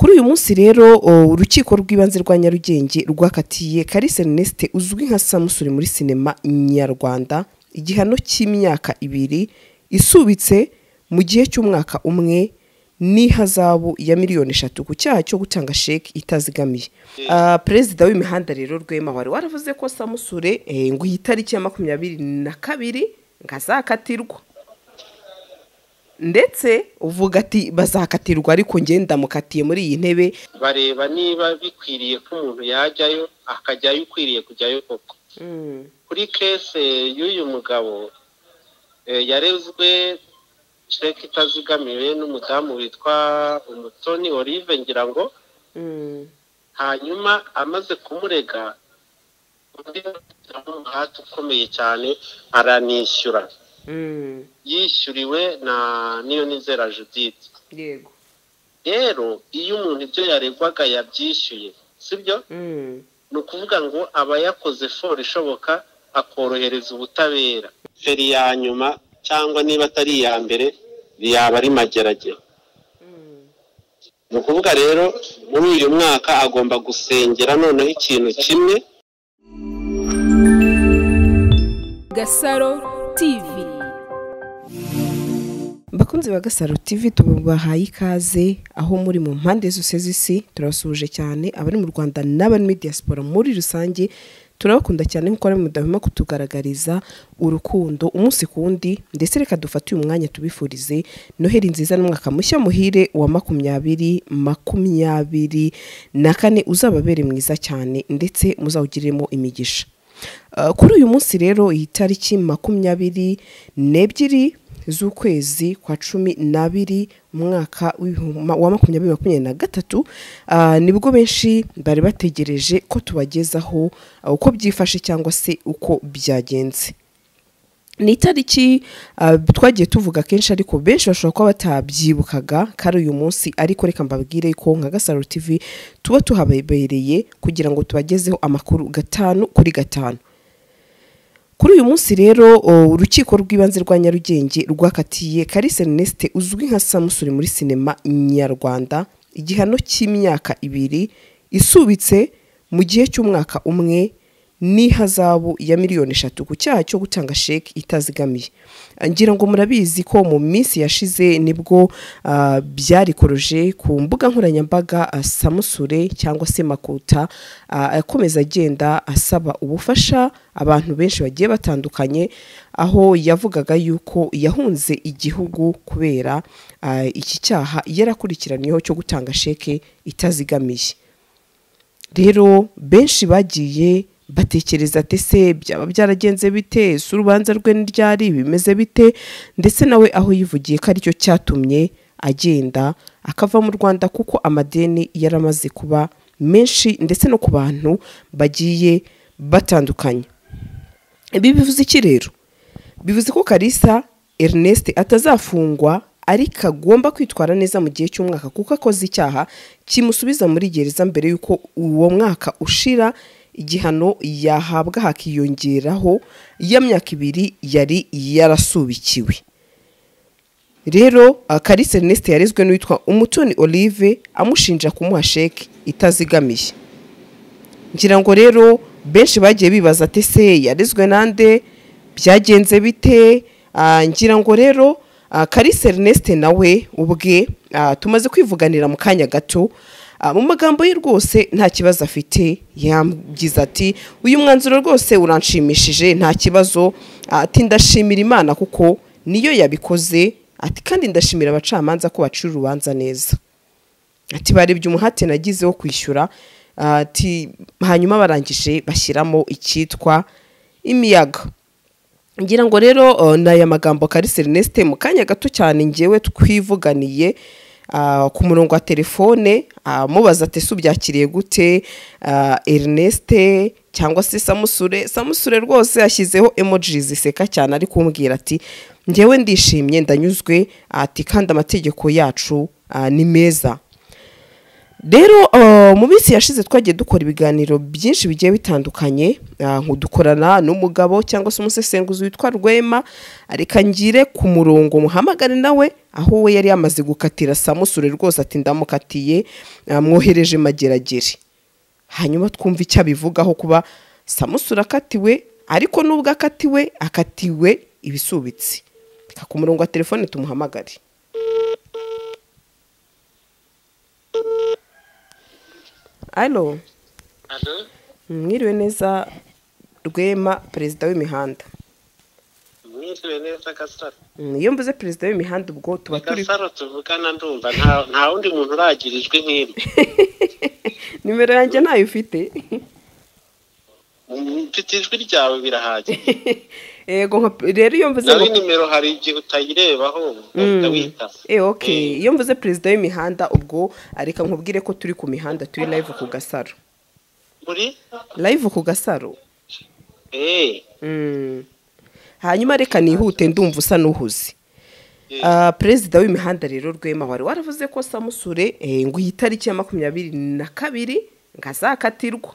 kuri uyu munsi rero urukiko rw'ibanze rwa nyarugenge rwakatiye karisa erneste uzwi nka samusuri muri sinema nyarwanda. Igihano cy'imyaka ibiri isubitse mu gihe cy'umwaka umwe n'ihazabu ya miliyoni eshatu. Ku cyaha cyo gutanga sheki itazigamiye. Ah, perezida w'imihanda rero rwema wari waravuze ko samusure eh, ngo iyi tariki ya makumyabiri na kabiri ngo azakatirwa ndetse uvuga ati bazakatirwa ariko ngenda ndamukatiye muri iyi ntebe. Bareba niba bikwiriye ko umuntu yajyayo akajyayo ukwiriye kujyayo koko. Kuri kese y'uyu mugabo eh, yarezwe sheke itazigamiwe n'umudamu witwa umutoni olive ngira ngo hanyuma amaze kumurega undi umuhati ukomeye cyane aranishyura. Yishyuriwe na niyo nizera judith. Yego. Rero iyo umuntu ibyo yaregwaga yabyishyuye sibyo? Ni ukuvuga ngo aba yakoze foro ishoboka akorohereza ubutabera. Feri ya nyuma cyangwa niba atari iya mbere yaba ari mageragere. Ni ukuvuga rero muri uyu mwaka agomba gusengera noneho ikintu kimwe. Gasaro TV bakunzi ba gasaro tv tubahaye ikaze aho muri mu mpande zose z'isi turabasuhuje cyane abari mu rwanda n'abari muri diaspora muri rusange turabakunda cyane nk'uko ari mudahwema kutugaragariza urukundo umunsi ku wundi ndetse reka dufate uyu mwanya tubifurize noheli nziza n'umwaka mushya muhire wa makumyabiri makumyabiri na kane uzababere mwiza cyane ndetse muzawugiriremo imigisha. Uh, kuri uyu munsi rero iyi tariki makumyabiri n'ebyiri z'ukwezi kwa cumi n'abiri umwaka wa makumyabiri makumyabiri na gatatu uh, ni bwo benshi bari bategereje ko tubagezaho uh, uko byifashe cyangwa se uko byagenze. Ni itariki uh, twagiye tuvuga kenshi ariko benshi bashobora kuba batabyibukaga ari uyu munsi ariko reka mbabwire ko nka gasaro tv tuba tuhabereye kugira ngo tubagezeho amakuru gatanu kuri gatanu. Kuri uyu munsi rero urukiko rw'ibanze rwa nyarugenge rwakatiye karisa erneste uzwi nka samusuri muri sinema nyarwanda. Igihano cy'imyaka ibiri isubitse mu gihe cy'umwaka umwe. N'ihazabu ya miliyoni eshatu ku cyaha cyo gutanga sheki itazigamiye ngira ngo murabizi ko mu minsi yashize ni bwo ah, byarikoroje ku mbuga nkoranyambaga ah, samusure cyangwa se makuta ah, akomeza agenda asaba ubufasha abantu benshi bagiye batandukanye aho yavugaga yuko yahunze igihugu kubera iki cyaha yarakurikiranyweho cyo gutanga sheke itazigamiye. Rero benshi bagiye batekereza ati se byaba byaragenze bite? Ese urubanza rwe ntiryari bimeze bite? Ndetse nawe aho yivugiye ko ari cyo cyatumye agenda akava mu rwanda kuko amadeni yaramaze kuba menshi ndetse no ku bantu bagiye batandukanye. Ibi bivuze iki rero? Bivuze ko karisa ernest atazafungwa ariko agomba kwitwara neza mu gihe cy'umwaka kuko akoze icyaha kimusubiza muri gereza mbere y'uko uwo mwaka ushira igihano yahabwa hakiyongeraho ya myaka ibiri yari yarasubikiwe. Rero uh, karisa ernest yarezwe n'uwitwa umutoni olive amushinja kumuha sheki itazigamiye. Ngira ngo rero benshi bagiye bibaza ati se yarezwe nande? Byagenze bite? Ah, ngira ngo rero ah, karisa ernest nawe ubwe ah, tumaze kwivuganira mu kanya gato mu magambo ye rwose nta kibazo afite yagize ati uyu mwanzuro rwose uranshimishije nta kibazo. Ah, ati ndashimira imana kuko niyo yabikoze. Ati kandi ndashimira abacamanza ko bacira urubanza neza. Ati barebye umuhate nagize wo kwishyura ati hanyuma barangije bashyiramo icyitwa imiyaga. Ngira ngo rero uh, ni aya magambo karisi Ernest mu kanya gato cyane ngewe twivuganiye ku murongo wa telefone uh, mubaza ati ubyakiriye gute? Uh, Ernest cyangwa se samusure? Samusure rwose yashyizeho emoji ziseka cyane ari kumbwira ati ngewe ndishimye ndanyuzwe ati kandi amategeko yacu ni meza. Rero uh, mu minsi yashize twagiye dukora ibiganiro byinshi bigiye bitandukanye. Uh, dukorana n'umugabo cyangwa se umusesenguzi witwa rwema. Reka ngire ku murongo muhamagare nawe. Aho we yari yamaze gukatira samusure rwose ati ndamukatiye uh, mwohereje mageragere. Hanyuma twumva icyo abivugaho kuba samusure akatiwe ariko nubwo akatiwe akatiwe ibisubitse reka ku murongo wa telefone tumuhamagare. Alo mwiriwe neza rwema perezida w'imihanda. Mwiriwe neza gasaro. Mm, iyo mvuze perezida w'imihanda ubwo tuba turi gasaro tuvugana ndumva nta nta wundi muntu uragira ijwi nk'iri nimero yanjye ntayo ufite. Mfite ijwi ryawe birahagije. yego nka- rero iyo mvuze nawe nimero hari igihe utayirebaho ugahita witaba Eh, okay. Iyo mvuze perezida w'imihanda ubwo reka nkubwire ko turi ku mihanda turi live ku gasaro. Muri? Live ku gasaro? Eee Mm. hanyuma reka nihute ndumva usa n'uhuze. Ah, perezida w'imihanda rero rwema wari waravuze ko samusure eh, ngo iyi tariki ya makumyabiri na kabiri ngo azakatirwa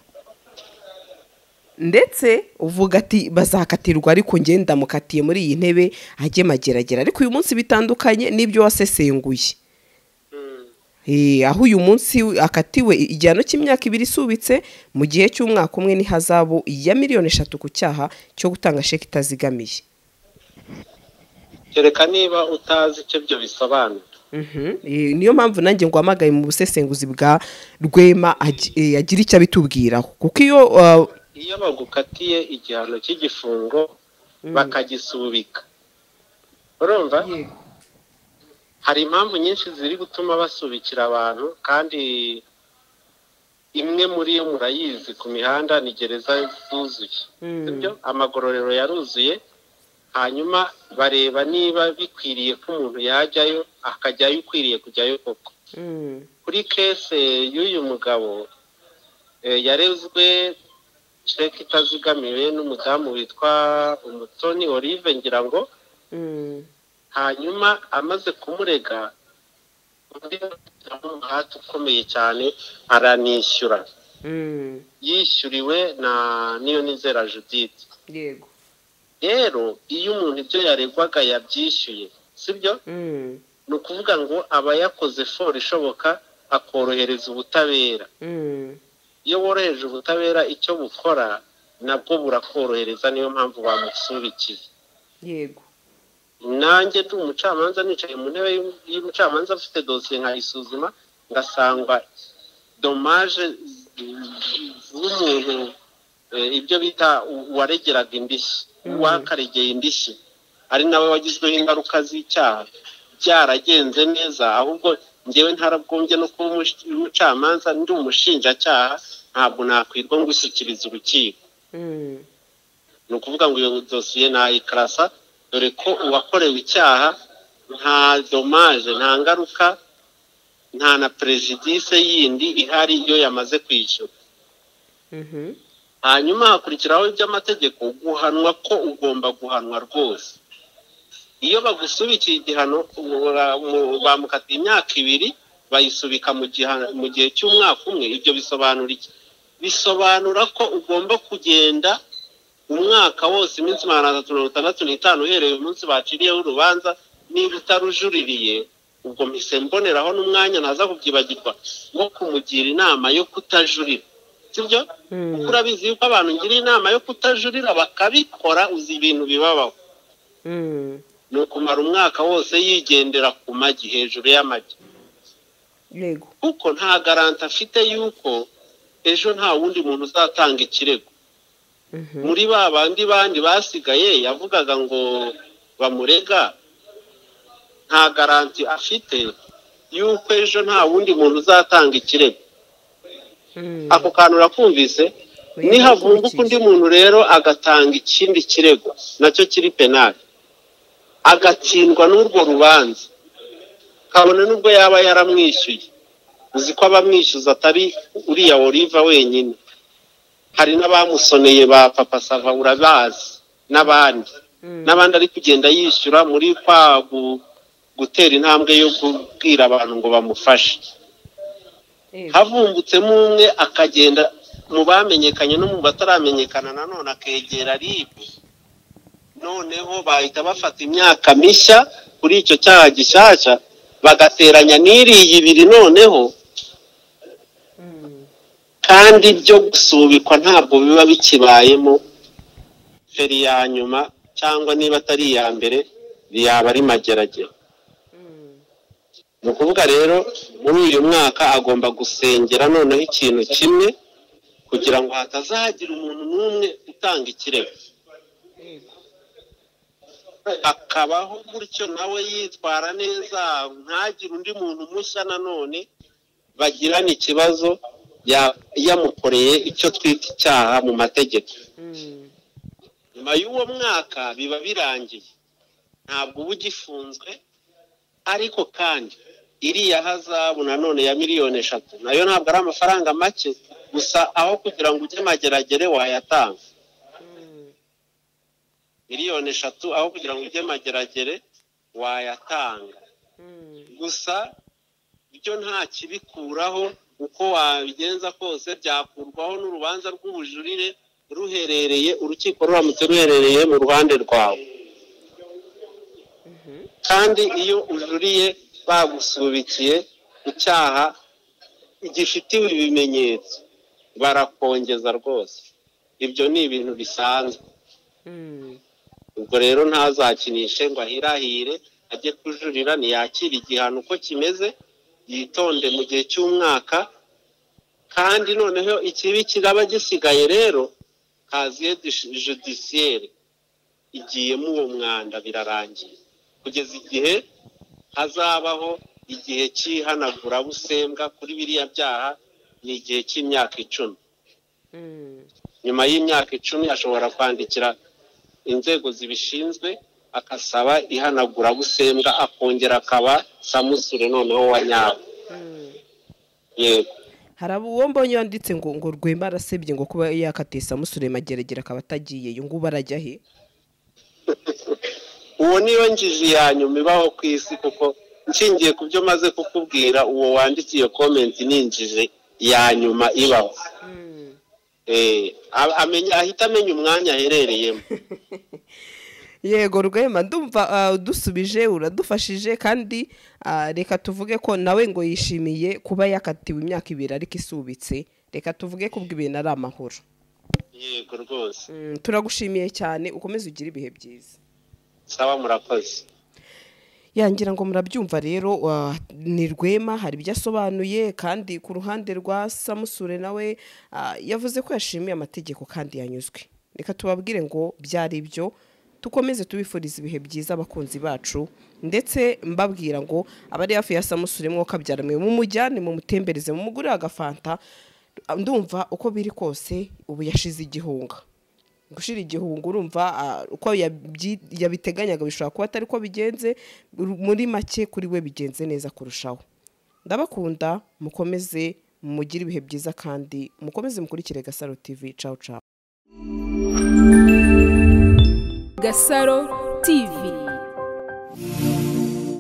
ndetse uvuga ati bazakatirwa ariko njye ndamukatiye muri iyi ntebe ajye mageragera ariko uyu munsi bitandukanye n'ibyo wasesenguye. Eh, aho uyu munsi akatiwe igihano cy'imyaka ibiri isubitse mu gihe cy'umwaka umwe n'ihazabu ya miliyoni eshatu ku cyaha cyo gutanga sheki itazigamiye. Kereka niba utazi icyo byo bisobanura. Mhm. Niyo mpamvu nanjye ngo hamagaye mu busesenguzi bwa rwema eh, agira icyo abitubwiraho. Kuko iyo uh, iyo bagukatiye igihano cy'igifungo bakagisubika. Urumva? Hari impamvu nyinshi ziri gutuma basubikira abantu kandi imwe muri yo murayizi ku mihanda ni gereza zuzuye. Sibyo amagororero yaruzuye hanyuma bareba niba bikwiriye ko umuntu yajyayo akajyayo ukwiriye kujyayo koko. Kuri kese y'uyu mugabo eh, yarezwe sheke itazigamiwe n'umudamu witwa umutoni olive ngira ngo mm, hanyuma amaze kumurega undi umuhati ukomeye cyane aranishyura. Mm, yishyuriwe na niyo nizera judith. Yego. Rero iyo umuntu ibyo yaregwaga yabyishyuye sibyo? Mm, ni ukuvuga ngo aba yakoze foro ishoboka akorohereza ubutabera. Iyo woroheje ubutabera icyo bukora nabwo burakorohereza niyo mpamvu bamusubikiye. Yego. Nanjye ndi umucamanza nicaye mu ntebe y'u- y'umucamanza afite dosiye nkayisuzuma ngasanga domaje z'umuntu eh, ibyo bita uwaregeraga indishyi uwakaregeye indishyi ari nawe wagizweho ingaruka z'icyaha. Byaragenze neza ahubwo ngewe ntaragombye no kuba umucamanza ndi umushinjacyaha ntabwo nakwirwa ngushyikiriza urukiko. Mm, ni ukuvuga ngo iyo dosiye nayikarasa dore ko uwakorewe icyaha nta domaje nta ngaruka nta na perezidise yindi ihari iyo yamaze kwishyura. Mhm, hanyuma hakurikiraho iby'amategeko guhanwa ko ugomba guhanwa rwose. Iyo bagusubikiye igihano bamukatiye imyaka ibiri bayisubika mu gihe cy'umwaka umwe. Ibyo bisobanura iki? Bisobanura ko ugomba kugenda umwaka wose iminsi magana atatu mirongo itandatu n'itanu uhereye umunsi baciriyeho urubanza niba utarujuririye. Ubwo mpise mboneraho n'umwanya ntaza kubyibagirwa wo kumugira inama yo kutajurira. Sibyo kuko urabizi yuko abantu ngira inama yo kutajurira bakabikora uzi ibintu bibabaho. Mm, ni ukumara umwaka wose yigendera ku magi hejuru y'amagi. Yego. Kuko nta garanti afite yuko ejo nta wundi muntu uzatanga ikirego. Mhm, muri ba bandi bandi basigaye yavugaga ngo bamurega. Nta garanti afite yuko ejo nta wundi muntu uzatanga ikirego. Mm, ako kantu urakumvise? Nihavumbuka undi muntu rero agatanga ikindi kirego. Nacyo kiri penali agatsindwa n'urwo rubanza. Kabone n'ubwo yaba yaramwishyuye. Uzi ko abamwishyuza atari uriya oliva wenyine. Hari n'abamusoneye ba papa sava urabazi n'abandi. N'abandi ari kugenda yishyura muri kwa gu- gutera intambwe yo kubwira abantu ngo bamufashe. Havumbutsemo umwe akagenda mu bamenyekanye no mu bataramenyekana nanone akegera ribu noneho bahita bafata imyaka mishya kuri icyo cyaha gishyashya bagateranya n'iriya ibiri noneho. Kandi byo gusubikwa ntabwo biba bikibayemo. Feri ya nyuma cyangwa niba atari iya mbere yaba ari mageragere. Ni ukuvuga rero muri uyu mwaka agomba gusengera noneho ikintu kimwe kugira ngo hatazagira umuntu n'umwe utanga ikirego. Akabaho gutyo nawe yitwara neza ntagire undi muntu mushya nanone bagirana ikibazo yamukoreye icyo twita icyaha mu mategeko. Nyuma y'uwo mwaka biba birangiye. Ntabwo uba ugifunzwe ariko kandi iriya hazabu nanone ya miliyoni eshatu na yo ntabwo ari amafaranga make gusa aho kugira ngo ujye mageragere wayatanga. Miliyoni eshatu aho kugira ngo ujye mageragere wayatanga. Gusa byo nta kibikuraho uko wabigenza kose byakurwaho n'urubanza rw'ubujurire ruherereye urukiko ruramutse ruherereye mu ruhande rwawe. Kandi iyo ujuriye bagusubikiye icyaha gifitiwe ibimenyetso. Barakongeza rwose. Ibyo ni ibintu bisanzwe. Ubwo rero ntazakinishe ngo ahirahire ajye kujurira ntiyakire igihano uko kimeze yitonde mu gihe cy'umwaka. Kandi noneho ikibi kiraba gisigaye rero kaziye judisiyeri igiyemo uwo mwanda birarangiye. Kugeza igihe hazabaho igihe cy'ihanagurabusembwa kuri biriya byaha ni igihe cy'imyaka icumi. Nyuma y'imyaka icumi ashobora kwandikira inzego zibishinzwe akasaba ihanagurabusembwa akongera akaba samusure noneho wa nyawe yego. Hari uwo mbonye wanditse ngo ngo rwemba arasebye ngo kuba yakatiye samusure mageragere akaba atagiye iyo ngubu arajya he? Uwo niyo njiji ya nyuma ibaho ku isi kuko nshingiye ku byo maze kukubwira uwo wanditse iyo komenti ni injiji ya nyuma ibaho. Ahita amenya umwanya aherereyemo. Yego rwema ndumva udusubije uradufashije kandi reka tuvuge ko nawe ngo yishimiye kuba yakatiwe imyaka ibiri ariko isubitse. Reka tuvuge ko ubwo ibintu ari amahoro. Yego rwose. Turagushimiye cyane ukomeze ugire ibihe byiza. Saba murakoze. Yangira ngo murabyumva rero ni rwema hari ibyo asobanuye kandi ku ruhande rwa samusure nawe yavuze ko yashimiye amategeko kandi yanyuzwe. Reka tubabwire ngo byari ibyo dukomeze tubifuriza ibihe byiza abakunzi bacu ndetse mbabwira ngo abari hafi ya samusure mwuka mwe mumujyane mumutembereze mumugurire agafanta ndumva uko biri kose ubu yashize igihunga. Gushira igihunga urumva uko yabiteganyaga bishobora kuba atari ko bigenze muri make kuri we bigenze neza kurushaho. Ndabakunda mukomeze mugire ibihe byiza kandi mukomeze mukurikire gasaro tv cawu Gasaro TV